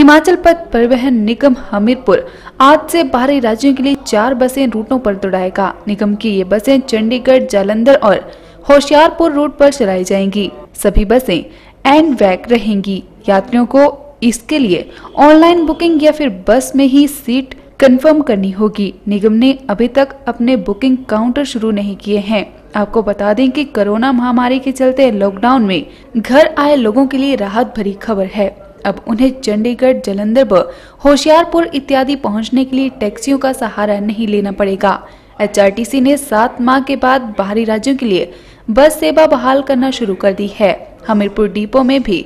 हिमाचल पथ परिवहन निगम हमीरपुर। आज से बाहरी राज्यों के लिए चार बसें रूटों पर दौड़ाएगा। निगम की ये बसें चंडीगढ़, जालंधर और होशियारपुर रूट पर चलाई जाएँगी। सभी बसें एंड वैक रहेंगी। यात्रियों को इसके लिए ऑनलाइन बुकिंग या फिर बस में ही सीट कंफर्म करनी होगी। निगम ने अभी तक अपने बुकिंग काउंटर शुरू नहीं किए हैं। आपको बता दें कि कोरोना महामारी के चलते लॉकडाउन में घर आए लोगों के लिए राहत भरी खबर है। अब उन्हें चंडीगढ़, जलंधर व होशियारपुर इत्यादि पहुँचने के लिए टैक्सियों का सहारा नहीं लेना पड़ेगा। एचआरटीसी ने सात माह के बाद बाहरी राज्यों के लिए बस सेवा बहाल करना शुरू कर दी है। हमीरपुर डिपो में भी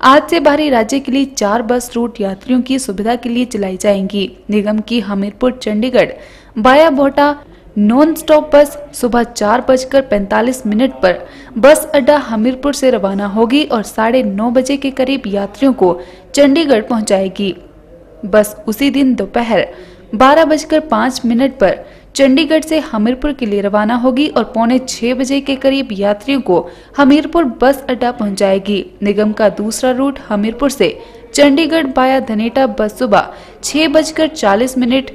आज से बाहरी राज्य के लिए चार बस रूट यात्रियों की सुविधा के लिए चलाई जाएँगी। निगम की हमीरपुर, चंडीगढ़ बाया भोटा नॉन स्टॉप बस सुबह चार बजकर पैंतालीस मिनट पर बस अड्डा हमीरपुर से रवाना होगी और साढ़े नौ बजे के करीब यात्रियों को चंडीगढ़ पहुंचाएगी। बस उसी दिन दोपहर बारह बजकर पाँच मिनट पर चंडीगढ़ से हमीरपुर के लिए रवाना होगी और पौने छह बजे के करीब यात्रियों को हमीरपुर बस अड्डा पहुंचाएगी। निगम का दूसरा रूट हमीरपुर से चंडीगढ़ बाया धनेटा बस सुबह छह बजकर चालीस मिनट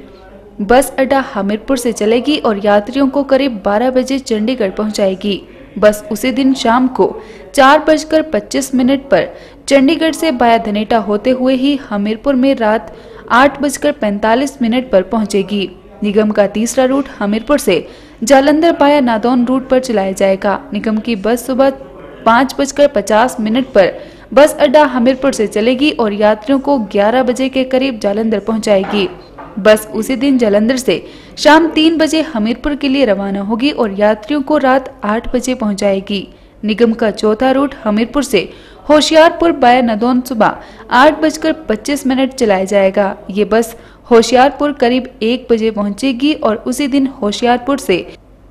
बस अड्डा हमीरपुर से चलेगी और यात्रियों को करीब 12 बजे चंडीगढ़ पहुंचाएगी। बस उसी दिन शाम को चार बजकर पच्चीस मिनट पर चंडीगढ़ से बाया धनेटा होते हुए ही हमीरपुर में रात आठ बजकर पैंतालीस मिनट पर पहुंचेगी। निगम का तीसरा रूट हमीरपुर से जालंधर बाया नादौन रूट पर चलाया जाएगा। निगम की बस सुबह पाँच बजकर पचास मिनट पर बस अड्डा हमीरपुर से चलेगी और यात्रियों को 11 बजे के करीब जालंधर पहुंचाएगी। बस उसी दिन जलंधर से शाम तीन बजे हमीरपुर के लिए रवाना होगी और यात्रियों को रात आठ बजे पहुंचाएगी। निगम का चौथा रूट हमीरपुर से होशियारपुर बाया नदौन सुबह आठ बजकर पच्चीस मिनट चलाया जाएगा। ये बस होशियारपुर करीब एक बजे पहुंचेगी और उसी दिन होशियारपुर से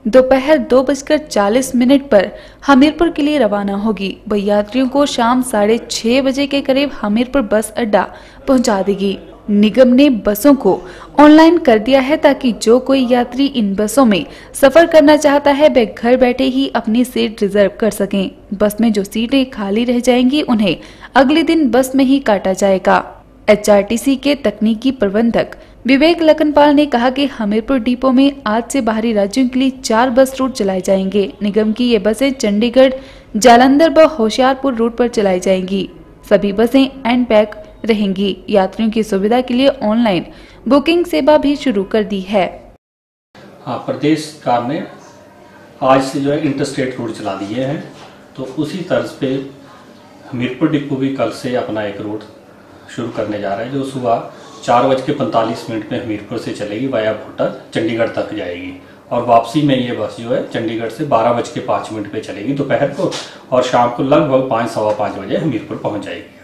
दोपहर दो बजकर चालीस मिनट पर हमीरपुर के लिए रवाना होगी। वह यात्रियों को शाम साढ़े छह बजे के करीब हमीरपुर बस अड्डा पहुँचा देगी। निगम ने बसों को ऑनलाइन कर दिया है ताकि जो कोई यात्री इन बसों में सफ़र करना चाहता है, वे घर बैठे ही अपनी सीट रिज़र्व कर सकें। बस में जो सीटें खाली रह जाएँगी, उन्हें अगले दिन बस में ही काटा जाएगा। एचआरटीसी के तकनीकी प्रबंधक विवेक लखनपाल ने कहा कि हमीरपुर डिपो में आज से बाहरी राज्यों के लिए चार बस रूट चलाए जाएँगे। निगम की ये बसें चंडीगढ़, जालंधर व होशियारपुर रूट पर चलाई जाएँगी। सभी बसें एंड पैक रहेंगी। यात्रियों की सुविधा के लिए ऑनलाइन बुकिंग सेवा भी शुरू कर दी है। हाँ प्रदेश सरकार ने आज से जो है इंटरस्टेट रूट चला दिए हैं। तो उसी तर्ज पे हमीरपुर डिपो भी कल से अपना एक रूट शुरू करने जा रहा है, जो सुबह चार बज के पैंतालीस मिनट में हमीरपुर से चलेगी वाया भोटा चंडीगढ़ तक जाएगी। और वापसी में ये बस जो है चंडीगढ़ से बारह बज के पाँच मिनट पे चलेगी दोपहर को और शाम को लगभग पाँच, सवा पाँच बजे हमीरपुर पहुँच जाएगी।